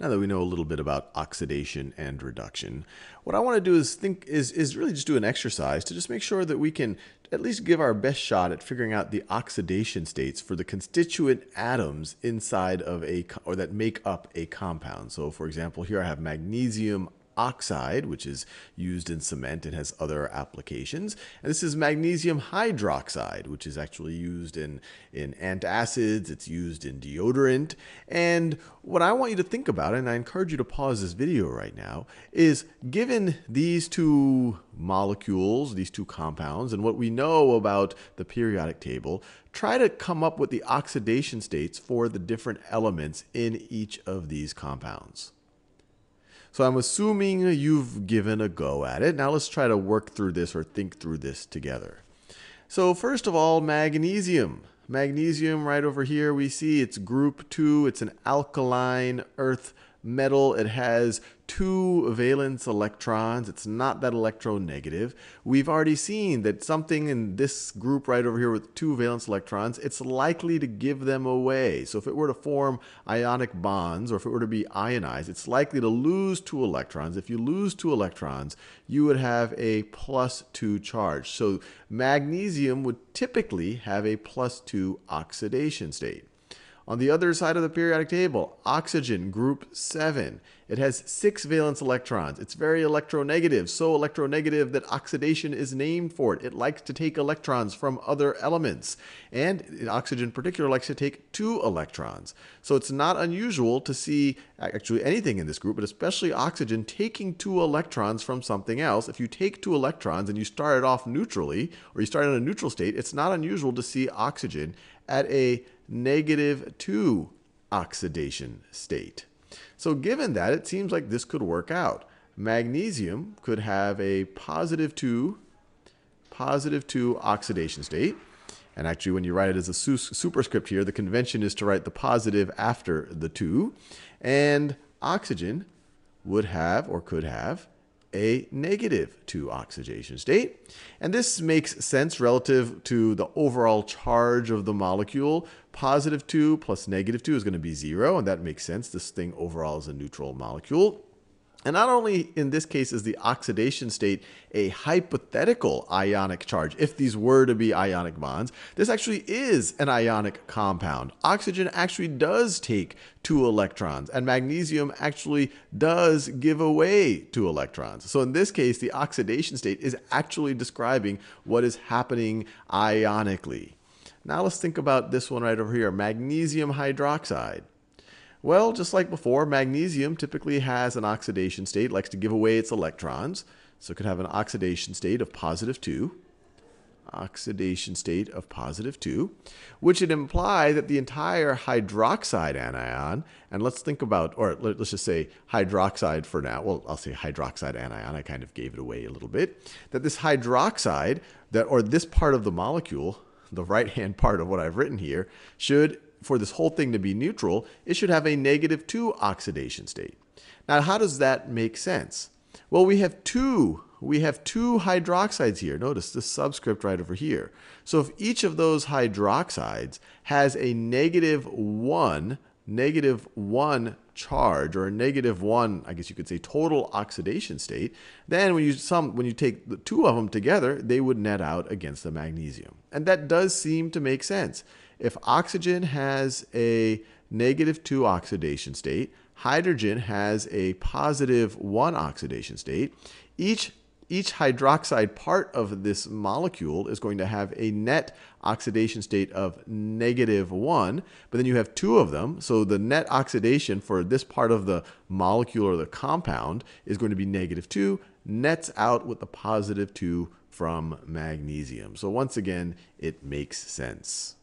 now that we know a little bit about oxidation and reduction, what I want to do is think is, is really just do an exercise to just make sure that we can at least give our best shot at figuring out the oxidation states for the constituent atoms inside of a or that make up a compound. So for example, here I have magnesium oxide, which is used in cement and has other applications. And this is magnesium hydroxide, which is actually used in, in antacids, it's used in deodorant. And what I want you to think about, and I encourage you to pause this video right now, is given these two molecules, these two compounds, and what we know about the periodic table, try to come up with the oxidation states for the different elements in each of these compounds. So I'm assuming you've given a go at it. Now let's try to work through this or think through this together. So first of all, magnesium. Magnesium right over here, we see it's group 2. It's an alkaline earth metal. It has two valence electrons. It's not that electronegative. We've already seen that something in this group right over here with two valence electrons, it's likely to give them away. So if it were to form ionic bonds or if it were to be ionized, it's likely to lose two electrons. If you lose two electrons, you would have a plus two charge. So magnesium would typically have a plus two oxidation state. On the other side of the periodic table, oxygen, group 7. It has six valence electrons. It's very electronegative, so electronegative that oxidation is named for it. It likes to take electrons from other elements. And oxygen in particular likes to take two electrons. So it's not unusual to see actually anything in this group, but especially oxygen taking two electrons from something else. If you take two electrons and you start it off neutrally, or you start in a neutral state, it's not unusual to see oxygen at a negative 2 oxidation state. So given that, it seems like this could work out. Magnesium could have a positive 2, positive 2 oxidation state. And actually, when you write it as a su superscript here, the convention is to write the positive after the 2. And oxygen would have, or could have, a negative 2 oxidation state. And this makes sense relative to the overall charge of the molecule. Positive 2 plus negative 2 is going to be 0, and that makes sense. This thing overall is a neutral molecule. And not only in this case is the oxidation state a hypothetical ionic charge, if these were to be ionic bonds, this actually is an ionic compound. Oxygen actually does take two electrons, and magnesium actually does give away two electrons. So in this case, the oxidation state is actually describing what is happening ionically. Now let's think about this one right over here, magnesium hydroxide. Well, just like before, magnesium typically has an oxidation state, likes to give away its electrons. So it could have an oxidation state of positive 2, oxidation state of positive 2, which would imply that the entire hydroxide anion, and let's think about, or let's just say hydroxide for now, well, I'll say hydroxide anion, I kind of gave it away a little bit, that this hydroxide, that or this part of the molecule, the right-hand part of what I've written here, should for this whole thing to be neutral, it should have a negative 2 oxidation state. Now, how does that make sense? Well, we have two we have two hydroxides here. Notice the subscript right over here. So if each of those hydroxides has a negative 1, negative 1 charge or a negative 1, I guess you could say total oxidation state, then when you sum when you take the two of them together, they would net out against the magnesium. And that does seem to make sense. If oxygen has a negative 2 oxidation state, hydrogen has a positive 1 oxidation state, each each hydroxide part of this molecule is going to have a net oxidation state of negative 1, but then you have two of them, so the net oxidation for this part of the molecule or the compound is going to be negative 2, nets out with the positive 2 from magnesium. So once again, it makes sense.